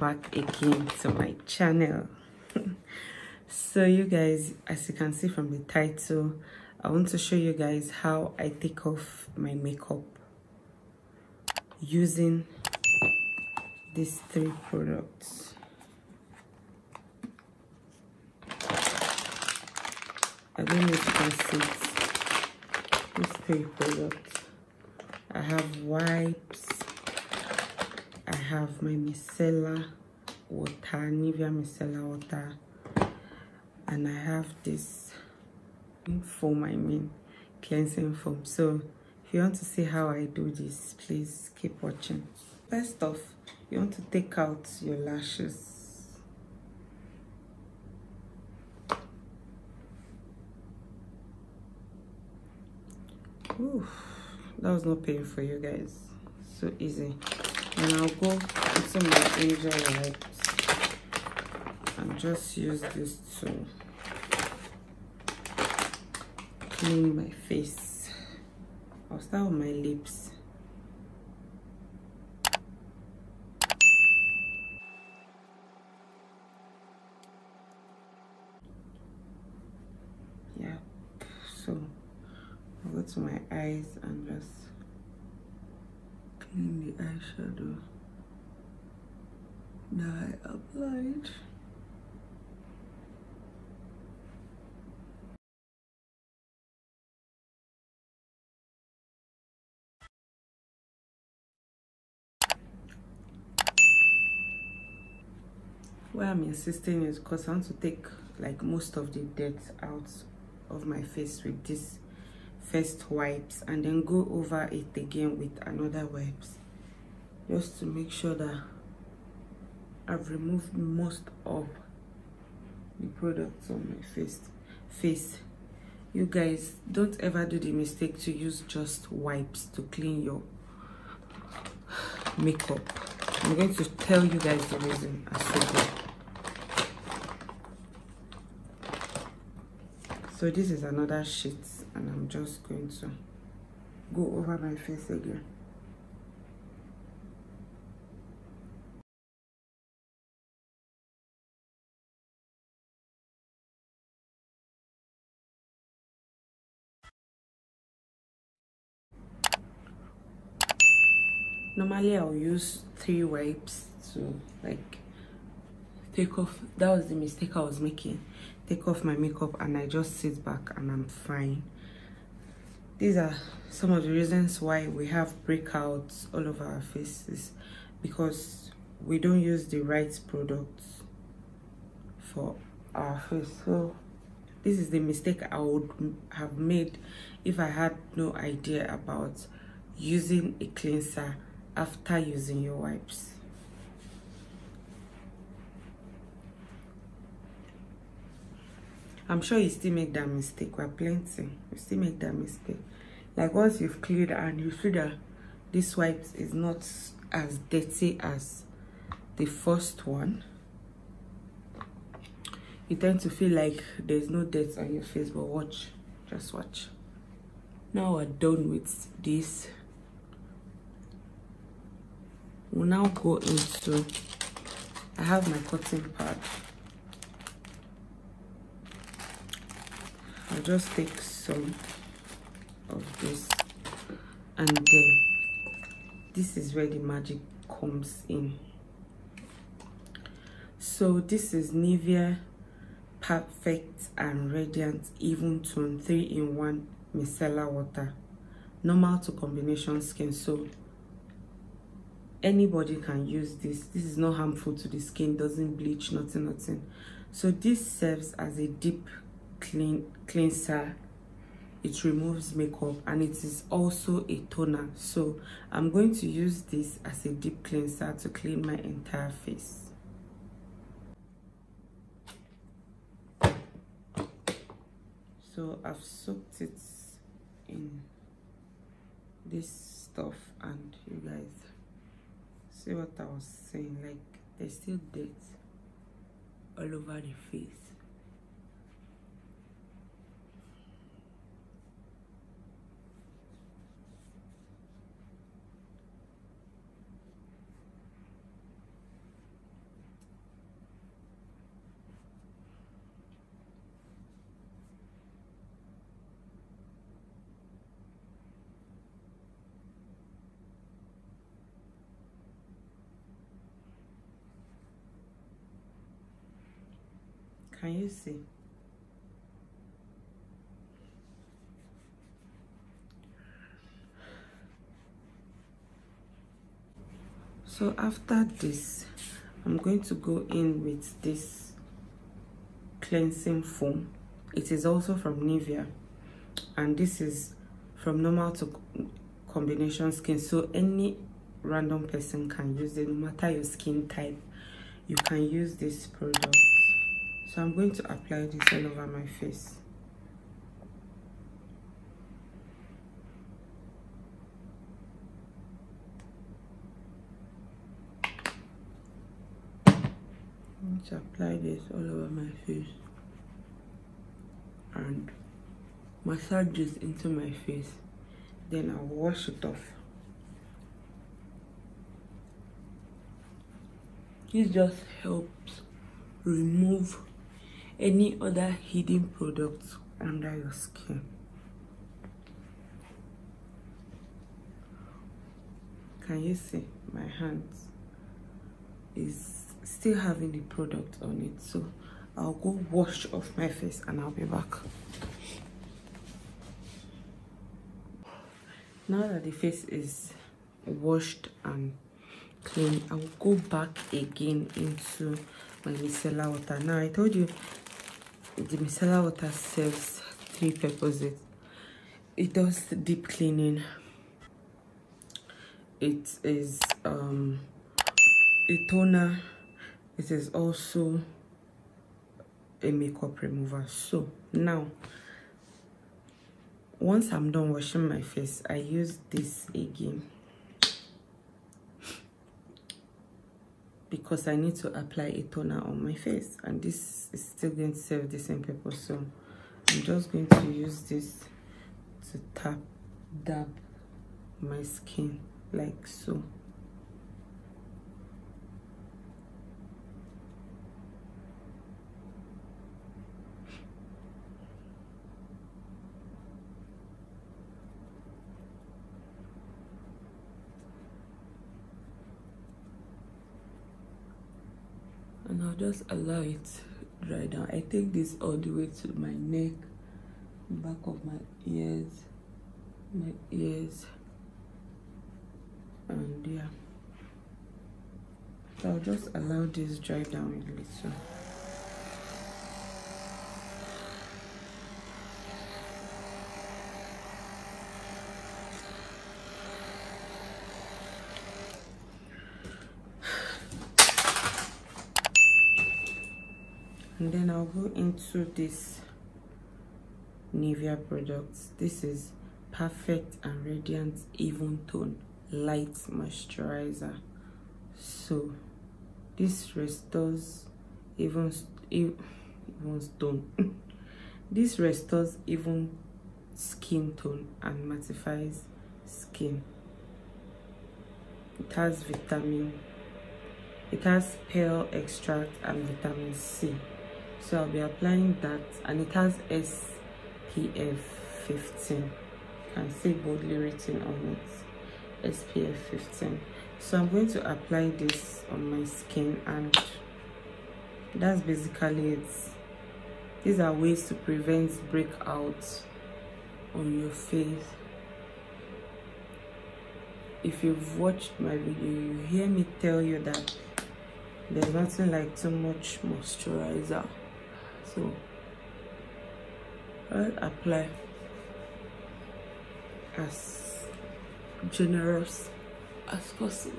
back again to my channel. So you guys as you can see from the title i want to show you guys how i take off my makeup using these three products. I don't know if you can see these three products. I have wipes have my micellar water, Nivea micellar water, and I have this foam, I mean, cleansing foam. So if you want to see how I do this, please keep watching. First off, you want to take out your lashes. Ooh, that was not painful for you guys. So easy and I'll go into my angel wipes and just use this to clean my face. I'll start with my lips. Yeah, so I'll go to my eyes and just clean the eyeshadow that I applied. Why I'm insisting is because I want to take like most of the dirt out of my face with this first wipes and then go over it again with another wipes. Just to make sure that I've removed most of the products on my face face. You guys don't ever do the mistake to use just wipes to clean your makeup. I'm going to tell you guys the reason. As well so this is another sheet and I'm just going to go over my face again. Normally I'll use three wipes to like take off that was the mistake I was making take off my makeup and I just sit back and I'm fine. These are some of the reasons why we have breakouts all over our faces because we don't use the right products for our face. So this is the mistake i would have made if i had no idea about using a cleanser after using your wipes i'm sure you still make that mistake. We're plenty. You still make that mistake. Like once you've cleared and you see that this wipe is not as dirty as the first one you tend to feel like there's no dirt on your face. But watch. Just watch. Now we're done with this. We'll now go into i have my cotton pad i'll just take some of this and then this is where the magic comes in. So this is nivea perfect and radiant even tone 3 in 1 micellar water. Normal to combination skin so anybody can use this. This is not harmful to the skin doesn't bleach nothing nothing. So this serves as a deep clean cleanser. It removes makeup and it is also a toner. So i'm going to use this as a deep cleanser to clean my entire face. So i've soaked it in this stuff and you guys see what i was saying? Like there's still dirt all over the face can you see? So after this i'm going to go in with this cleansing foam. It is also from nivea and this is from normal to combination skin. So any random person can use it no matter your skin type you can use this product so i'm going to apply this all over my face. To apply this all over my face and massage this into my face. Then I'll wash it off. This just helps remove any other hidden products under your skin. Can you see? My hands is still having the product on it so i'll go wash off my face and i'll be back. Now that the face is washed and clean i will go back again into my micellar water. Now i told you the micellar water serves three purposes. It does deep cleaning. It is um a toner. It is also a makeup remover. So now once i'm done washing my face i use this again because i need to apply a toner on my face and this is still going to serve the same purpose. So i'm just going to use this to tap dab my skin like so just allow it dry down. I take this all the way to my neck, back of my ears, my ears, and yeah. So I'll just allow this dry down a little. And then I'll go into this Nivea products this is perfect and radiant even tone. Light moisturizer. So this restores even even stone this restores even skin tone and mattifies skin. It has vitamin it has pearl extract and vitamin c so i'll be applying that and it has spf 15 you can see boldly written on it. Spf 15 so i'm going to apply this on my skin and that's basically it. These are ways to prevent breakouts on your face. If you've watched my video you hear me tell you that there's nothing like too much moisturizer so I'll apply as generous as possible.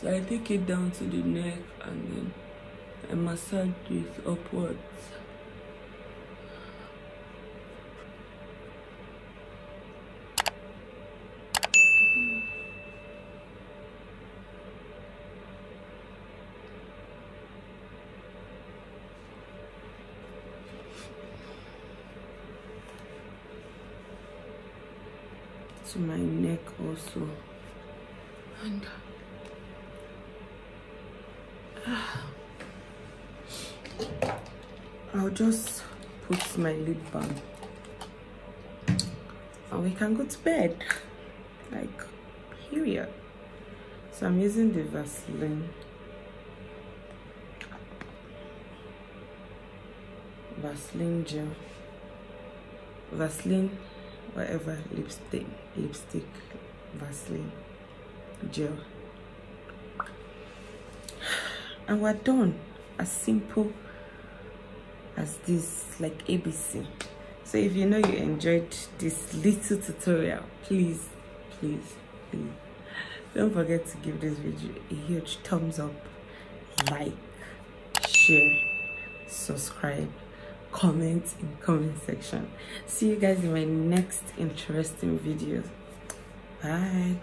So I take it down to the neck and then I massage this upwards to my neck also. And uh, I'll just put my lip balm. And we can go to bed. Like period. So I'm using the Vaseline. Vaseline gel. Vaseline whatever lipstick lipstick vaseline gel. And we're done. As simple as this like abc so if you know you enjoyed this little tutorial please please please don't forget to give this video a huge thumbs up like share subscribe comment in comment section. See you guys in my next interesting videos bye